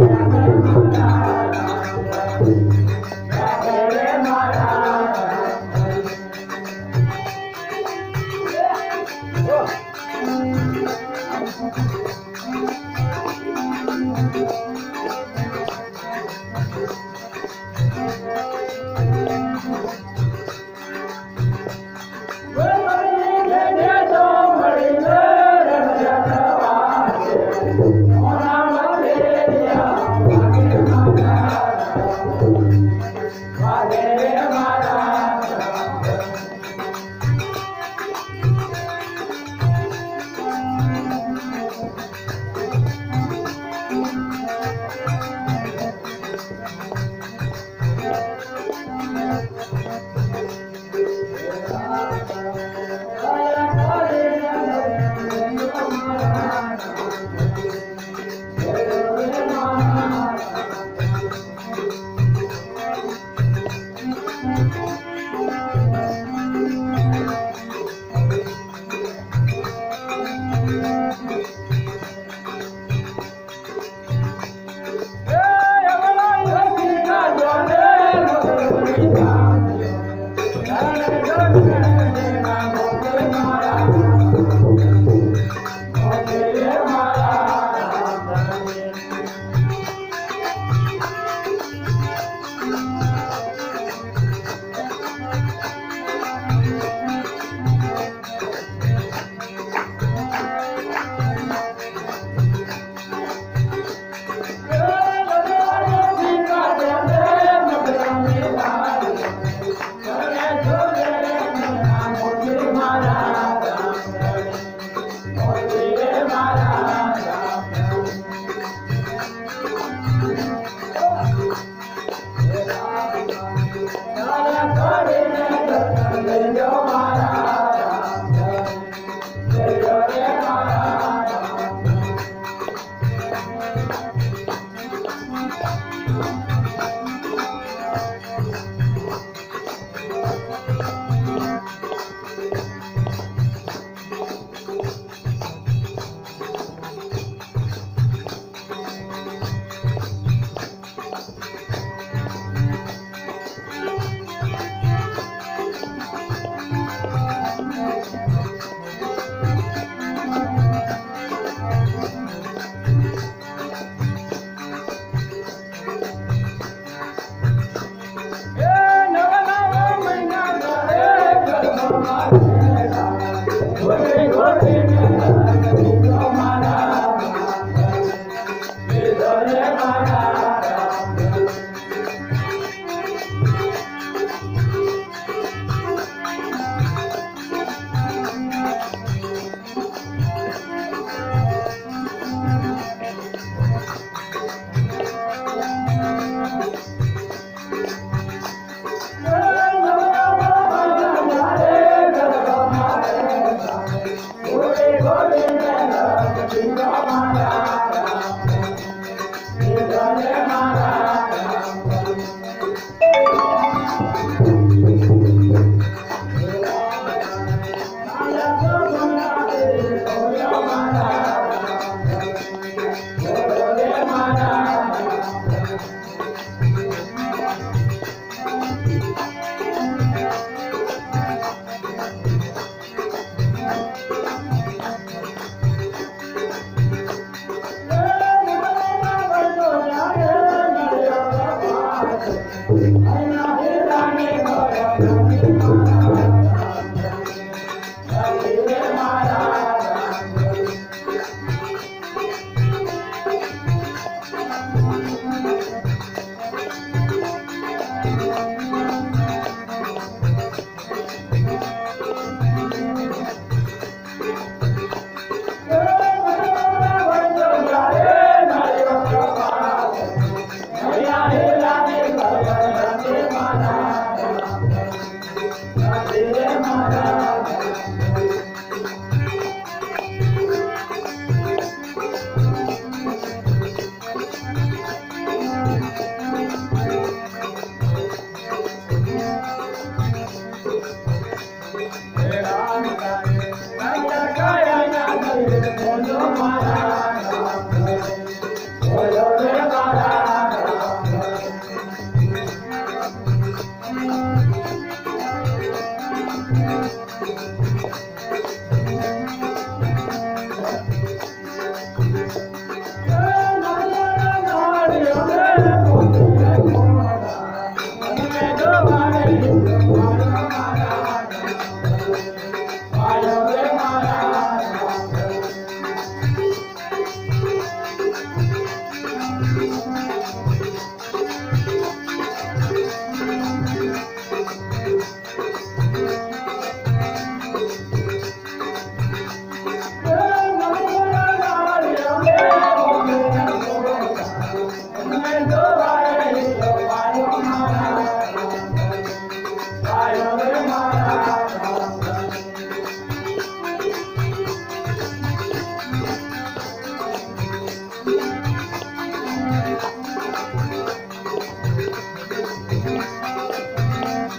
嗯，可以看。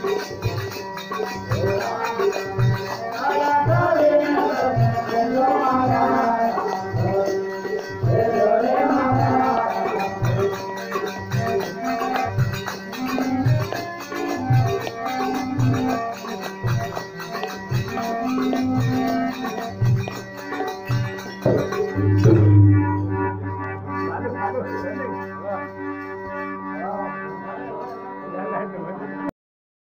Thank